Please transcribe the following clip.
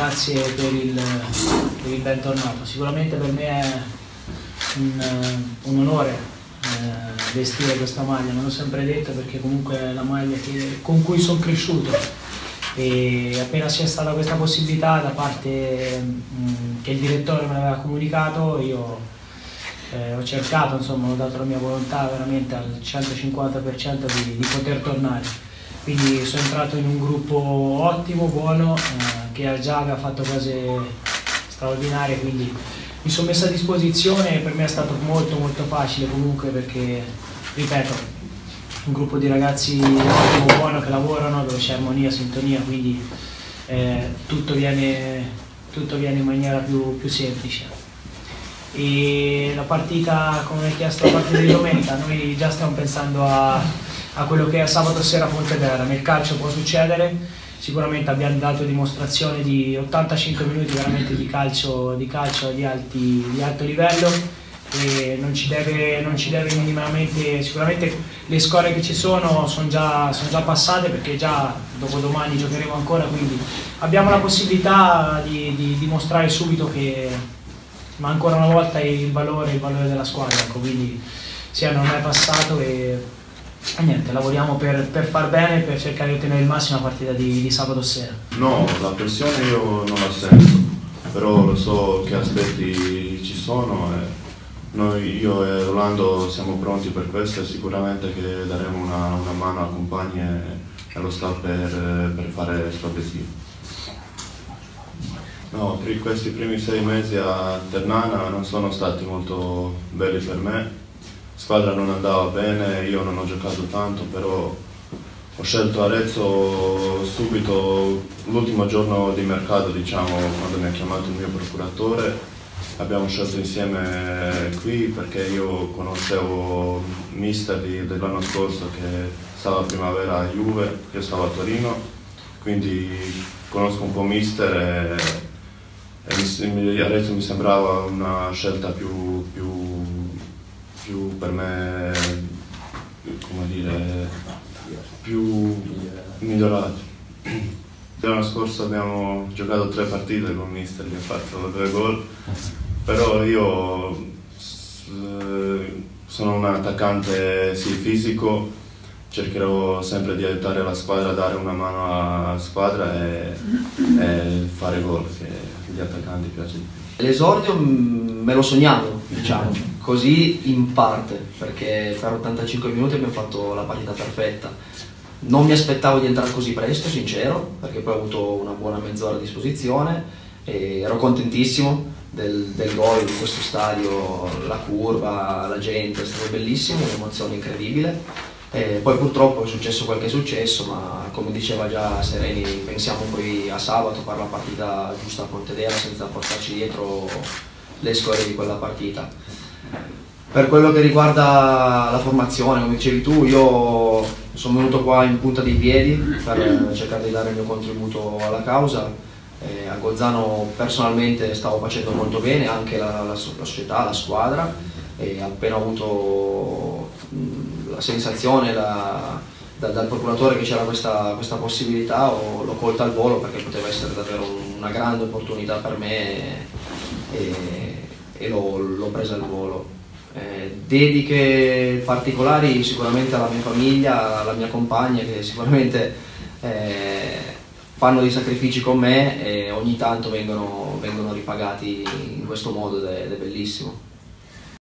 Grazie per il, per il bentornato, sicuramente per me è un, un onore eh, vestire questa maglia, me l'ho sempre detto perché comunque è la maglia che, con cui sono cresciuto. E appena sia stata questa possibilità da parte mh, che il direttore me l'aveva comunicato io eh, ho cercato, insomma, ho dato la mia volontà veramente al 150% di, di poter tornare quindi sono entrato in un gruppo ottimo, buono, eh, che già aveva fatto cose straordinarie, quindi mi sono messo a disposizione e per me è stato molto molto facile comunque perché, ripeto, un gruppo di ragazzi ottimo, buono che lavorano, dove c'è armonia, sintonia, quindi eh, tutto, viene, tutto, viene, in maniera più, più semplice. E la partita, come hai chiesto la partita di domenica, noi già stiamo pensando a a quello che è sabato sera a Pontedera. Nel calcio può succedere, sicuramente abbiamo dato dimostrazione di 85 minuti veramente di calcio di, calcio di, alti, di alto livello e non ci, deve, non ci deve minimamente, sicuramente le score che ci sono sono già, sono già passate perché già dopo domani giocheremo ancora, quindi abbiamo la possibilità di, di dimostrare subito che ma ancora una volta il valore, il valore della squadra, ecco, quindi sia non è passato e e niente, lavoriamo per, per, far bene per cercare di ottenere il massimo a partita di, di, sabato sera. No, la pressione io non la sento, però lo so che aspetti ci sono e noi, io e Rolando siamo pronti per questo e sicuramente che daremo una, una mano ai compagni e allo staff per, per fare questo obiettivo. No, questi primi sei mesi a Ternana non sono stati molto belli per me, squadra non andava bene, io non ho giocato tanto, però ho scelto Arezzo subito l'ultimo giorno di mercato, diciamo, quando mi ha chiamato il mio procuratore. Abbiamo scelto insieme qui perché io conoscevo Mister dell'anno scorso che stava a primavera a Juve, io stavo a Torino, quindi conosco un po' Mister e, e Arezzo mi sembrava una scelta più, più più per me, come dire, più migliorato. L'anno scorso abbiamo giocato tre partite con Mister che ha fatto due gol, però io eh, sono un attaccante sì, fisico, cercherò sempre di aiutare la squadra, dare una mano alla squadra e, e fare gol, che agli attaccanti piace di più. L'esordio me lo sognavo, diciamo, così in parte, perché per 85 minuti abbiamo fatto la partita perfetta. Non mi aspettavo di entrare così presto, sincero, perché poi ho avuto una buona mezz'ora a disposizione e ero contentissimo del, del gol di questo stadio, la curva, la gente, è stato bellissimo, un'emozione incredibile. E poi purtroppo è successo quel che è successo, ma come diceva già Sereni, pensiamo poi a sabato per la partita giusta a Pontedera senza portarci dietro le scorie di quella partita. Per quello che riguarda la formazione, come dicevi tu, io sono venuto qua in punta dei piedi per cercare di dare il mio contributo alla causa. Eh, a Gozzano personalmente stavo facendo molto bene, anche la, la, la società, la squadra, e appena ho avuto la sensazione la, da, dal procuratore che c'era questa, questa, possibilità, l'ho colta al volo perché poteva essere davvero una grande opportunità per me e, e l'ho presa al volo. Eh, dediche particolari sicuramente alla mia famiglia, alla mia compagna che sicuramente eh, fanno dei sacrifici con me e ogni tanto vengono, vengono ripagati in questo modo ed è, ed è bellissimo.